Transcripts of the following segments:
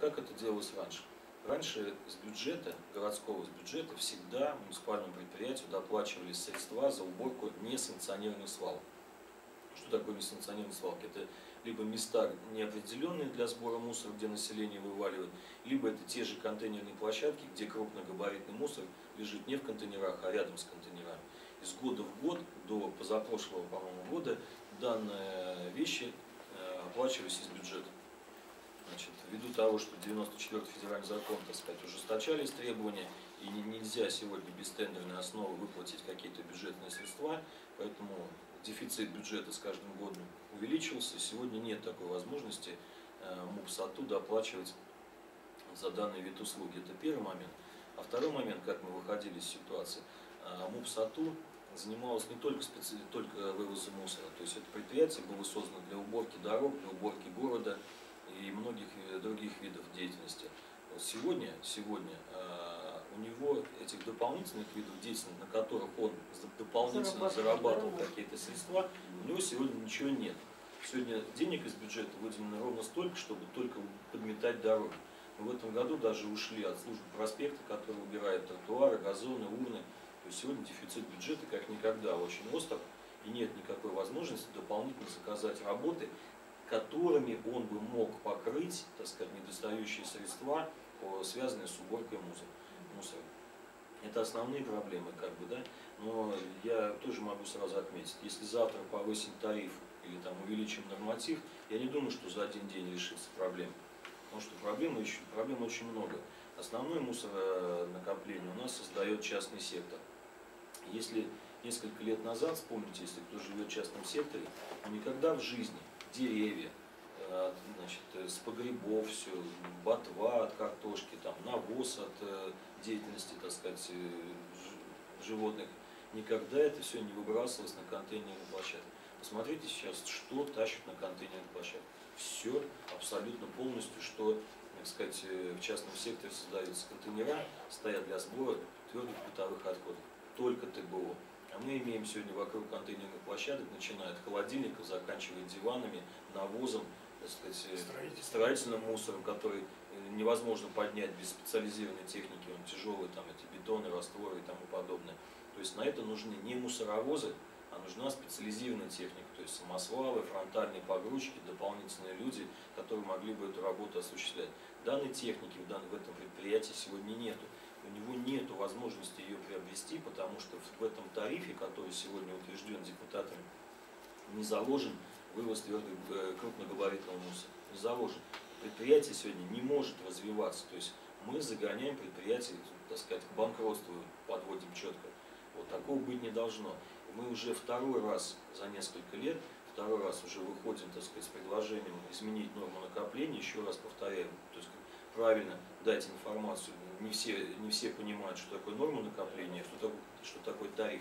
как это делалось раньше? Раньше с бюджета, городского с бюджета, всегда муниципальному предприятию доплачивались средства за уборку несанкционированных свалок. Что такое несанкционированные свалки? Это либо места неопределенные для сбора мусора, где население вываливает, либо это те же контейнерные площадки, где крупногабаритный мусор лежит не в контейнерах, а рядом с контейнерами. Из года в год, до позапрошлого, по-моему, года, данные вещи э, оплачивались из бюджета. Значит, ввиду того, что 94 федеральный закон, так сказать, ужесточались требования, и нельзя сегодня без тендерной основы выплатить какие-то бюджетные средства, поэтому дефицит бюджета с каждым годом увеличился. Сегодня нет такой возможности э, МУПС оттуда оплачивать за данный вид услуги. Это первый момент. А второй момент, как мы выходили из ситуации, э, МУПС АТУ занималась не только, специ... только вывозом мусора. То есть это предприятие было создано для уборки дорог, для уборки города и многих э, других видов деятельности. Вот сегодня, сегодня у него этих дополнительных видов деятельности, на которых он дополнительно зарабатывал какие-то средства, у него сегодня ничего нет. Сегодня денег из бюджета выделено ровно столько, чтобы только подметать дороги. Мы в этом году даже ушли от службы проспекта, которая убирает тротуары, газоны, урны. То есть сегодня дефицит бюджета как никогда очень остр, и нет никакой возможности дополнительно заказать работы, которыми он бы мог покрыть, так сказать, недостающие средства, связанные с уборкой мусора. Это основные проблемы, как бы, да. Но я тоже могу сразу отметить, если завтра повысим тариф или там увеличим норматив, я не думаю, что за один день решится проблема. Потому что проблем, еще, проблем очень много. Основной мусоронакопление у нас создает частный сектор. Если несколько лет назад, вспомните, если кто живет в частном секторе, никогда в жизни деревья, э, значит, с погребов все, ботва от картошки, там, навоз от э, деятельности, так сказать, э, животных, никогда это все не выбрасывалось на контейнерные площадки. Посмотрите сейчас, что тащат на контейнерных площадках. Все абсолютно полностью, что так сказать, э, в частном секторе создаются контейнера, стоят для сбора твердых бытовых отходов. Только ТБО. А мы имеем сегодня вокруг контейнерных площадок, начиная от холодильников, заканчивая диванами, навозом, так сказать, э, строительным мусором, который невозможно поднять без специализированной техники, он тяжелый, там эти бетоны, растворы и тому подобное. То есть на это нужны не мусоровозы, а нужна специализированная техника, то есть самосвалы, фронтальные погрузчики, дополнительные люди, которые могли бы эту работу осуществлять. Данной техники в, данном, в этом предприятии сегодня нету. У него нет возможности ее приобрести, потому что в этом тарифе, который сегодня утвержден депутатами, не заложен вывоз твердых э, крупногабаритного мусора. Не заложен. Предприятие сегодня не может развиваться. То есть мы загоняем предприятие, так сказать, к банкротству, подводим четко. Вот такого быть не должно. Мы уже второй раз за несколько лет, второй раз уже выходим, так сказать, с предложением изменить норму накопления. Еще раз повторяю, то есть правильно дать информацию. Не все, не все понимают, что такое норма накопления, что такое, что такое тариф.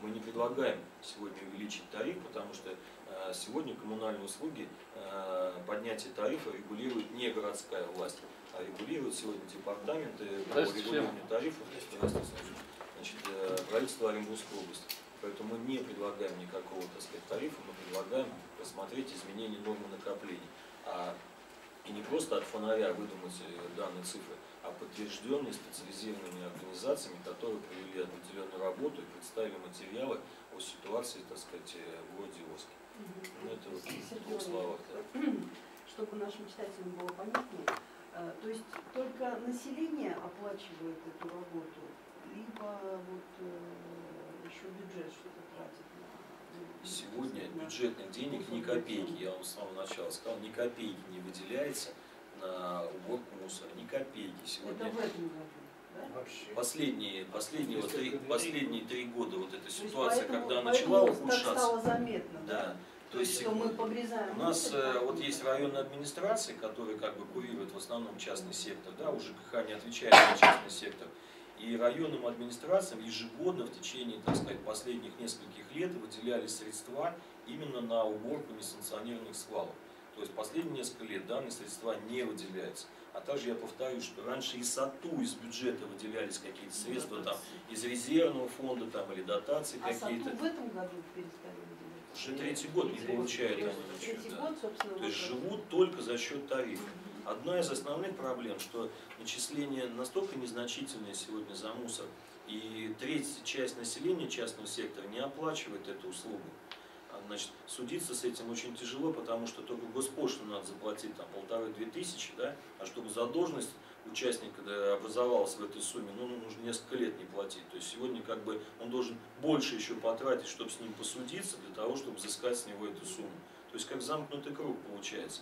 Мы не предлагаем сегодня увеличить тариф, потому что э, сегодня коммунальные услуги, э, поднятие тарифа регулирует не городская власть, а регулируют сегодня департаменты по регулированию тарифов, значит, э, правительство Оренбургской области. Поэтому мы не предлагаем никакого так сказать, тарифа, мы предлагаем рассмотреть изменение нормы накоплений. А, и не просто от фонаря выдумать э, данные цифры, а подтвержденные специализированными организациями, которые провели определенную работу и представили материалы о ситуации, так сказать, э, в городе Оске. Ну, это вот в двух словах. Да. Чтобы нашим читателям было понятнее, э, то есть только население оплачивает эту работу, либо вот еще бюджет. Сегодня бюджетных денег ни копейки, я вам с самого начала сказал, ни копейки не выделяется на уборку мусора, ни копейки. Сегодня Это в этом году? Последние, последние, вот три, последние три года вот эта ситуация, поэтому, когда начала ухудшаться. стало заметно, да. да. То есть что мы погрязаем. У нас э, вот есть районные администрации, которые как бы курируют в основном частный сектор, да, у ЖКХ не отвечает на частный сектор. И районным администрациям ежегодно в течение, так сказать, последних нескольких лет выделялись средства именно на уборку несанкционированных свалок. То есть последние несколько лет данные средства не выделяются. А также я повторю, что раньше и САТУ из бюджета выделялись какие-то средства там, из резервного фонда там, или дотации а какие-то. А в этом году перестали? Уже третий год не получают они ничего. да. год, То есть живут только за счет тарифа. Одна из основных проблем, что начисления настолько незначительные сегодня за мусор, и третья часть населения частного сектора не оплачивает эту услугу. А, Значит, судиться с этим очень тяжело, потому что только госпошлину надо заплатить там полторы-две тысячи, да, а чтобы задолженность участника образовалась в этой сумме, ну, нужно несколько лет не платить. То есть сегодня как бы он должен больше еще потратить, чтобы с ним посудиться, для того, чтобы взыскать с него эту сумму. То есть как замкнутый круг получается.